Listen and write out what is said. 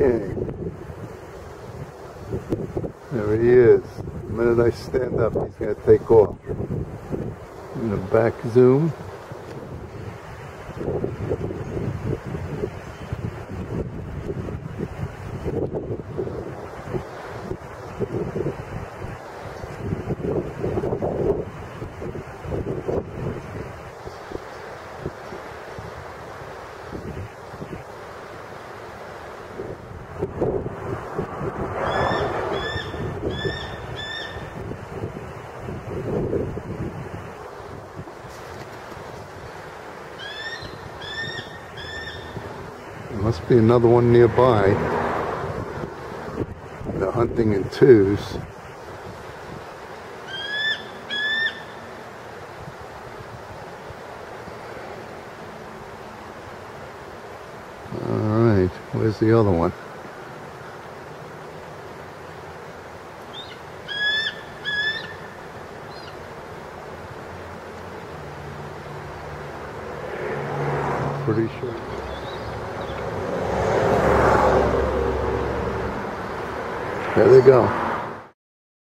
Okay. There he is. The minute I stand up, he's going to take off. In the back zoom. Must be another one nearby. They're hunting in twos. Alright, where's the other one? Pretty sure. There they go.